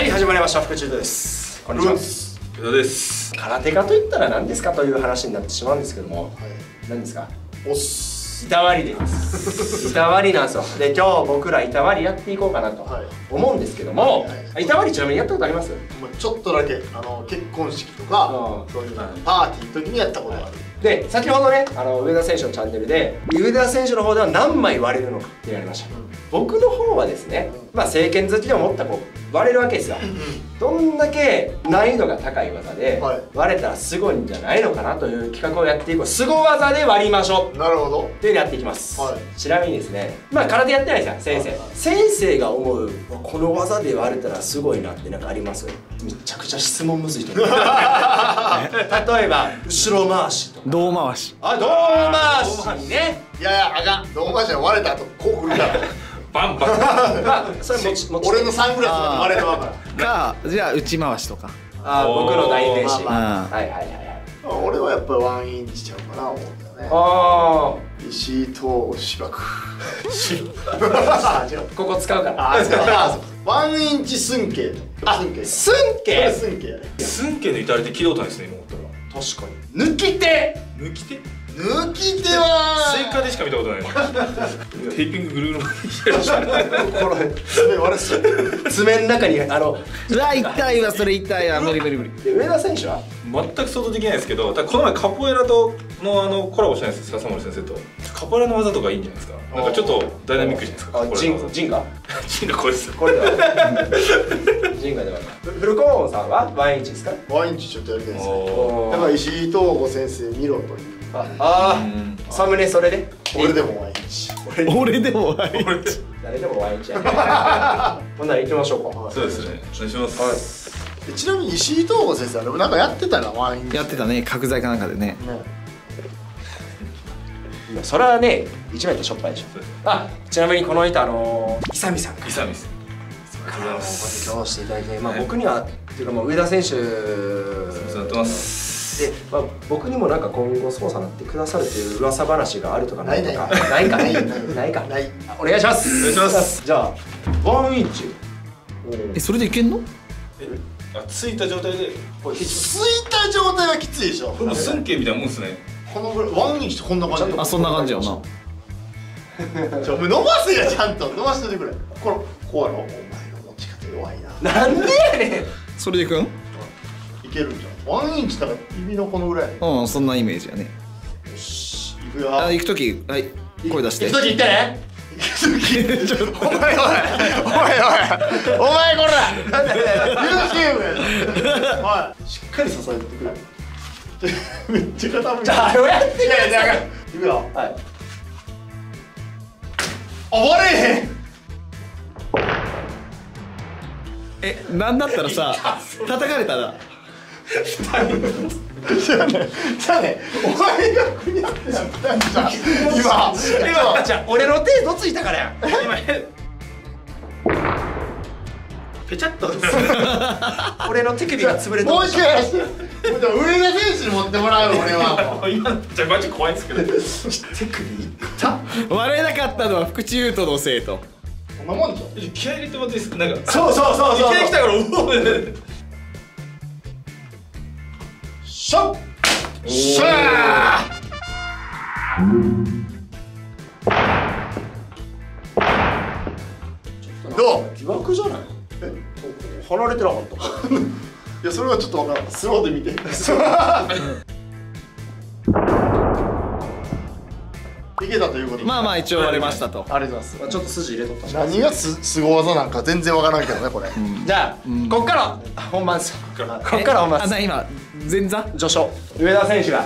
はい始まりました。福中です。こんにちは。江戸です。空手家といったら何ですかという話になってしまうんですけども。何ですか？おっす。板割りです。板割りなんですよ。で今日僕ら板割りやっていこうかなとはい。思うんですけども、はい。板割りちなみにやったことあります？まあちょっとだけあの結婚式とかうん。そういうはい。パーティーの時にやったことがある。で先ほどねあの上田選手のチャンネルで上田選手の方では何枚割れるのかって言われました、僕の方はですね、まあ政権好きでも持ったこう割れるわけですよ、どんだけ難易度が高い技ではい。割れたらすごいんじゃないのかなという企画をやっていこう。すご技で割りましょう。なるほど。っていうのやっていきます、はい。ちなみにですねまあ空手やってないですよ先生、はい先生が思うこの技で割れたらすごいなってなんかあります？めちゃくちゃ質問むずいと思う例えば後ろ回しとか。胴回し。あ胴回しね。いやいやあかん。胴回しは割れた後こう来るから バンバン。まあそれ俺のサングラスが割れるわからかじゃあ内回しとか。あ僕の代名詞、まあまはいはいはいはい。俺はやっぱりワンインチちゃうかな思うんだよね。あ石井と芝生あここ使うから。あそう。あそう。ワンインチ寸慶あ寸慶寸慶寸慶やね。寸家の至れて聞いたことないですね今思ったら。確かに。抜き手。抜き手？抜き手は。スイカでしか見たことない。テーピングぐるぐるこれ爪割れそう爪の中にあのうわ痛いわそれ痛いわ。無理無理無理。で上田選手は？全く想像できないですけどただこの前カポエラとのあのコラボしたんです笹森先生とカポエラの技とかいいんじゃないですか。なんかちょっとダイナミックじゃないですか。あジンジンガジンガこれです。これでは ジンガではないフルコモンさんはワンインチですか？ワンインチちょっとやりたいですね。おだから石井東吾先生見ろというああサムネそれで？俺でもワンインチ俺でも悪い誰でもワンインチやね。ほんなら行きましょうか。そうですね。お願いします、はい。でちなみに石井東吾先生あれなんかやってたなワンインチやってたね。角材かなんかでね。ね。それはね一枚としょっぱいでしょ。あちなみにこの人あのー、久美さん。がイサミですありがとうございまごす。提供していただいて、まあ、はい。僕にはっていうかもう上田選手お世話になってますで、まあ、僕にもなんか今後操作なってくださるという噂話があるとかないとかないか。ない。ないか。ない。あお願いします。お願いします。じゃあワンインチ。えそれでいけんの？あついた状態でこれ。ついた状態はきついでしょ。も寸家みたいなもんですね。このぐらいワンインチこんな感じあそんな感じよな。ちょ伸ばせやちゃんと。伸ばしててくれ。これこうやろ？お前の持ち方弱いな。なんでやねん。それでいくん？いけるんじゃんワンインチだから指のこのぐらい。うんそんなイメージやね。よしいくよ。あ行く時はい声出して。行く時言って。ねお前おいお前おいお前こら YouTube やおいしっかり支えてくれめっちゃ傾いてじゃああれをやっていやいやいやいくよはいあ割れへんえなんだったらさ叩かれたらじゃあねじゃあねお前がクリアってやったんじゃん。今今じゃあ俺の手どついたからや今ペチャッと。俺の手首が潰れた。もう一回やらせて上田選手に持ってもらう俺は今 じゃあマジ怖いんですけど。手首。いった割れなかったのは福地優斗のせいとそんなもんじゃん気合い入れてもらっていいですか？なんか。そうそうそうそう。いきなり来たからうおしょしゃどう？疑惑じゃない？離 れてなかった。いやそれはちょっとわからん。スローで見て けたということでまあまあ一応割れましたと。ありがとうございます。まあちょっと筋入れとった。し何がすすご技なんか全然わからんけどねこれ、じゃあ、こっから。本番ですよ こっから本番。です今前座？序章。上田選手が。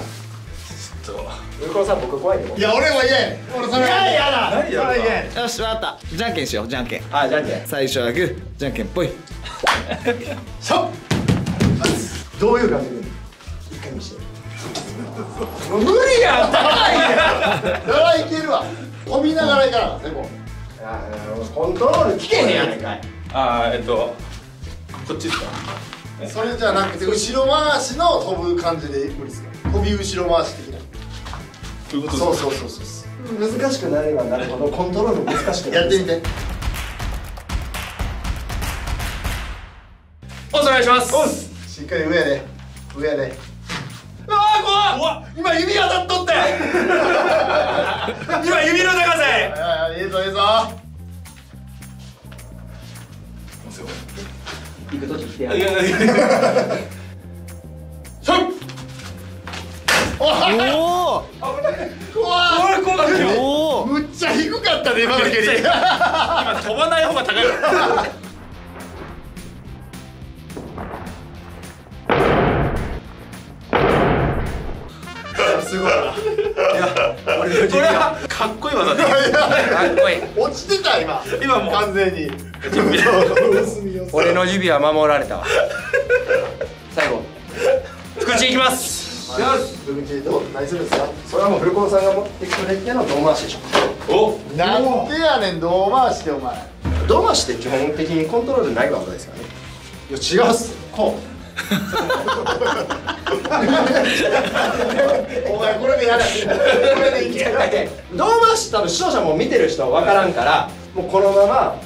ちょっと。上川さん僕怖いねもういや俺は嫌やねん。俺それは嫌だ。何やろうなそれは嫌やよし分かった。じゃんけんしよう。じゃんけん。あじゃんけん。最初はグー。じゃんけんぽい。しょどういう感じで？一回見して。もう無理やん。高 いらいけるわ。飛びながらいかなでもコントロール聞けへんやないかい。あーえっとこっちですか？それじゃなくて後ろ回しの飛ぶ感じで無理ですか？飛び後ろ回し的な。ということそうそうそうそう。難しくなればなるほどコントロールも難しくなる。やってみて。願いします。しっかり上やで。上やで。うわー怖っ。今指当たっとったよ 今指の高さはいはいはいいいぞいいぞ。行く時来てやいやいやいやおおおおむっちゃ低かったね今今飛ばない方が高いすごいいや俺の指こはかっこいい技でかっこいい落ちてた今。今もう。完全に。俺の指は守られたわ。最後。福地いきます。ブルーチーどう？何するんですか？それはもう古川さんが持ってくれての胴回しでしょ。おなんでやねん胴回しでお前。胴回しって基本的にコントロールない技ですからね。いや違うっす。こうお前これでやだこれでいけ。胴回し多分視聴者も見てる人分からんから。もうこのまま。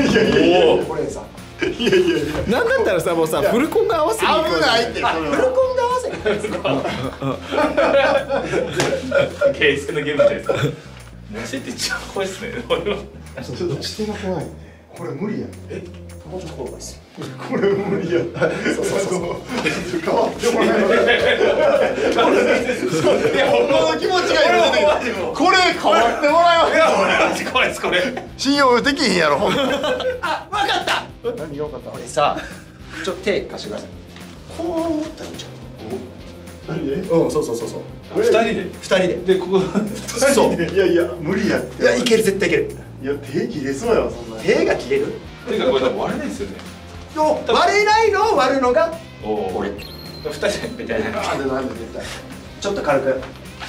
いやいやいや。おこれさいやいやいやなんだったらさもうさフルコンが合わせに危ないって。フルコンで合わせるんですか。ゲーセンのゲームみたいですか。持ちって一番怖いっすね俺はちょっと落ちてが怖いね。これ無理やえ？もうちょっとこうです。よこれ無理や。そうそうそう変わってもらえいや本当の気持ちが今出てきたこれ変わってもらえいや俺マジ怖いですこれ。信用できへんやろあ分かった。何が分かった？これさちょっと手貸してください。こう持ったらいいんじゃ何で？んうんそうそうそうそう。二人で。二人で。でここ。そう。いやいや無理やって。いやいける絶対いける。いや手切れそうやわそんな。手が切れる？ていうかこれ多分割れないですよね。割れないのを割るのがおお俺。二人でみたいな。なんでなんで絶対。ちょっと軽く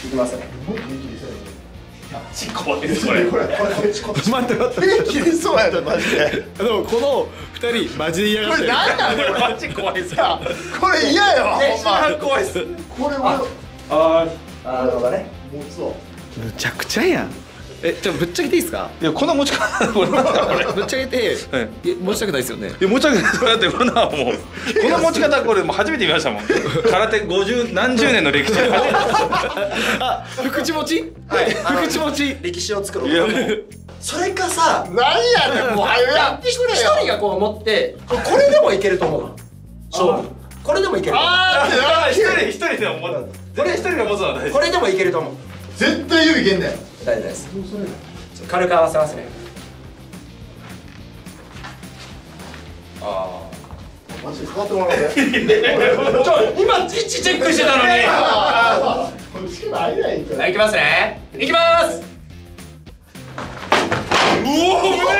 いきます。ねもっと手切れそうち怖いですこれ。やこれこれこっちこっち。待って待って。手切れそうやろマジで。でもこの二人マジで嫌がこれってる。何なんだよマジ怖いっすこれ嫌やわほんま。怖いっす。これ俺ああなるほどね。持つわむちゃくちゃやんえじゃあぶっちゃけていいですか？いやこんな持ち方これ ぶっちゃけて、はい。いや持ちたくないですよね。いや持ち上げないだってこんなもう。この持ち方これもう初めて見ましたもん。空手50何十年の歴史。あ福地持ち？はい。福地持ち？歴史を作ろいうやもう。それかさ何やねんもう早くやってくれ一よ人がこう持ってこれでもいけると思うな。勝負。これでもいけるあーってな一人一人でも持つ。絶対一人が持つのは大事。これでもいけると思う絶対指いけんねん大丈夫です。軽く合わせますね。あマジで使ってもらおうぜ。ちょ今位置チェックしてたのに。い、いきますね。いきます。あ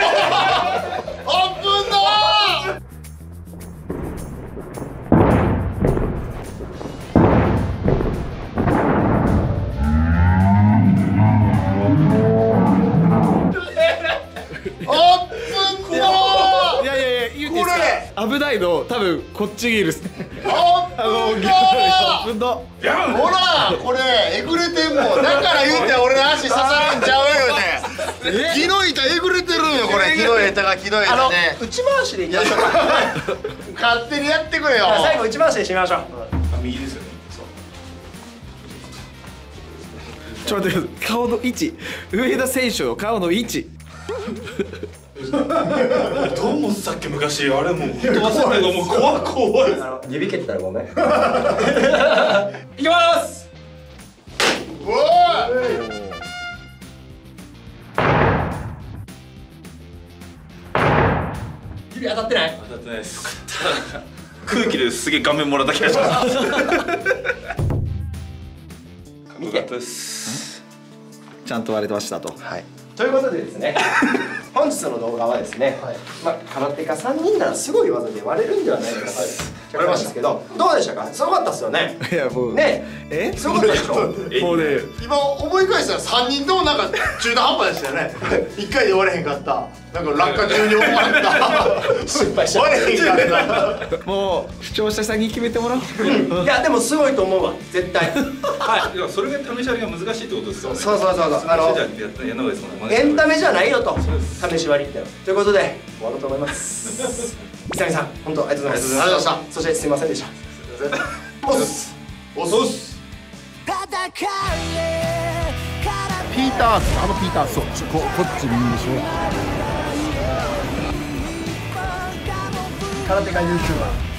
危ないの多分こっちギールっすねあのギャだいやほらこれえぐれてんもん。だから言うて俺の足刺さるんちゃうよね。木の板えぐれてるんよこれ。木の板が木のあの板ね、内回しでいきましょう。か。勝手にやってくれよ。最後内回しでしましょう。右です。よねちょっと待ってください。顔の位置。上田選手の顔の位置 どう思ってたっけ昔あれもう本当忘れないがもう怖い怖い指蹴ったらごめん。いきます。おい指当たってない？当たってないです空気ですげえ顔面もらった気がしますかっこよかったですちゃんと割れてましたとはい。ということでですね。本日の動画はですね。はいまあ空手家三人ならすごい技で割れるんではないかと思いましたけど、どうでしたか？すごかったですよね。いやもうね。え？すごかったでしょ？もうね今思い返したら3人ともなんか中途半端でしたよね1回で終われへんかったなんか落下中に終わった。失敗しちゃっバレへんからなもう視聴者さんに決めてもらおうたいやでもすごいと思うわ。絶対。はい。いやそれが試し割りが難しいってことですよね。そうそうそうそう。あのエンタメじゃないよと。試し割りってということで終わろうと思います。伊佐美さん本当ありがとうございます。ありがとうございまそしてすいませんでした。おっす。おっす。おっすピーターあのピーターそう。ここっち見んでしょ空手家 YouTuber